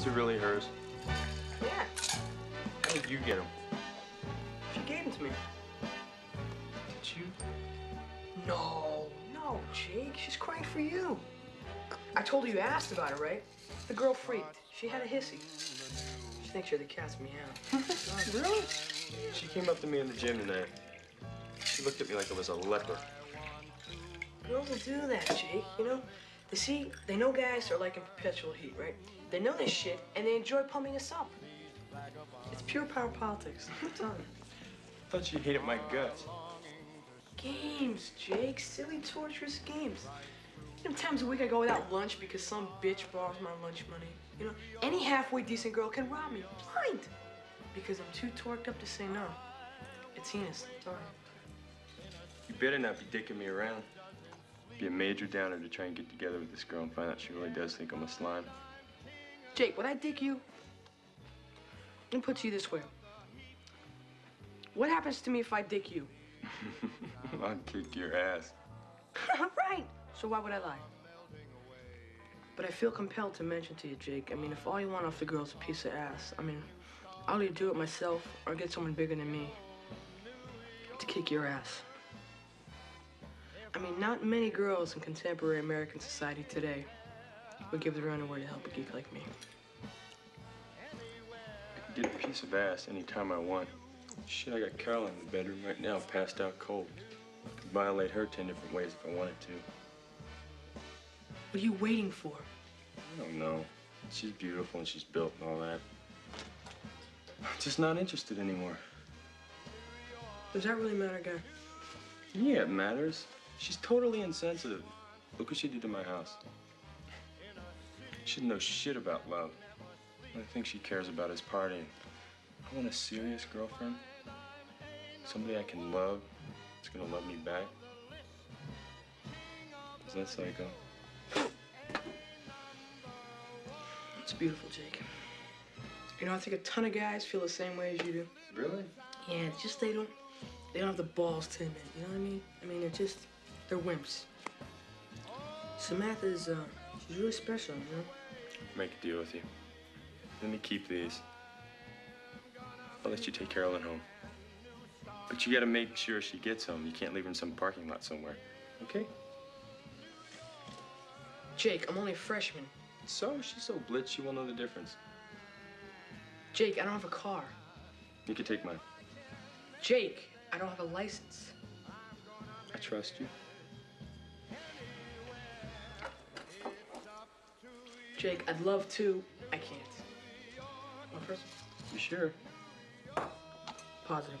Is it really hers? Yeah, How did you get them? she gave them to me. Did you? No, no, Jake. She's crying for you. I told her you asked about her, right? The girl freaked. She had a hissy. She thinks you're the cat's meow. Really? She came up to me in the gym tonight. She looked at me like I was a leper. Girls will do that, Jake. You know, they see, they know guys are like in perpetual heat, right? They know this shit and they enjoy pumping us up. It's pure power politics. I'm telling you. Thought she hated my guts. Games, Jake. Silly, torturous games. You know, times a week I go without lunch because some bitch borrows my lunch money. You know, any halfway decent girl can rob me blind because I'm too torqued up to say no. It's heinous. Sorry. You better not be dicking me around. Be a major downer to try and get together with this girl and find out she really does think I'm a slime. Jake, would I dick you? Me put you this way. What happens to me if I dick you? I'll kick your ass. right. So why would I lie? But I feel compelled to mention to you, Jake. I mean, if all you want off the girl's a piece of ass, I mean, I'll either do it myself or get someone bigger than me to kick your ass. I mean, not many girls in contemporary American society today would give their underwear to help a geek like me. I can get a piece of ass anytime I want. Shit, I got Carol in the bedroom right now, passed out cold. I could violate her ten different ways if I wanted to. What are you waiting for? I don't know. She's beautiful and she's built and all that. I'm just not interested anymore. Does that really matter, guy? Yeah, it matters. She's totally insensitive. Look what she did to my house. She doesn't know shit about love. I think she cares about is partying. I want a serious girlfriend. Somebody I can love. That's gonna love me back. Is that psycho? It's beautiful, Jake. You know, I think a ton of guys feel the same way as you do. Really? Yeah, it's just they don't they don't have the balls to admit. You know what I mean? I mean, they're just they're wimps. Samantha's uh, she's really special. You know? Make a deal with you. Let me keep these. I'll let you take Caroline home. But you gotta make sure she gets home. You can't leave her in some parking lot somewhere. Okay? Jake, I'm only a freshman. So she's so blitz she won't know the difference. Jake, I don't have a car. You can take mine. Jake, I don't have a license. I trust you. Jake, I'd love to. I can't. Want first? You sure? Positive.